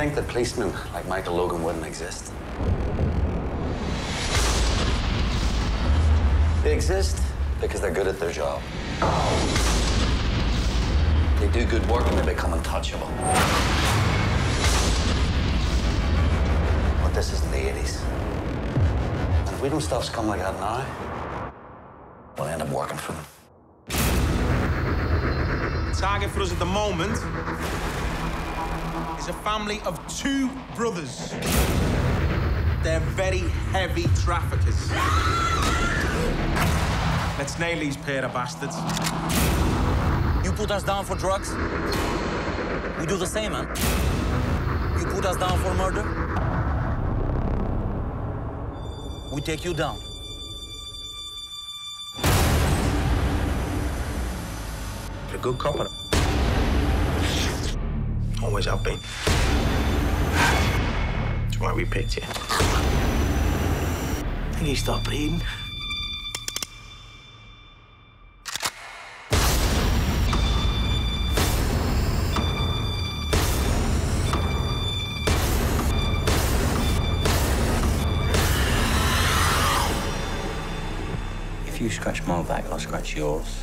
think that policemen like Michael Logan wouldn't exist. They exist because they're good at their job. They do good work and they become untouchable. But this isn't the 80s. And if we don't stop scum like that now, we'll end up working for them. Target for us at the moment is a family of two brothers. They're very heavy traffickers. Let's nail these pair of bastards. You put us down for drugs, we do the same, man. You put us down for murder, we take you down. You're a good copper. Always have been. That's why we picked you. I think he stopped bleeding. If you scratch my back, I'll scratch yours.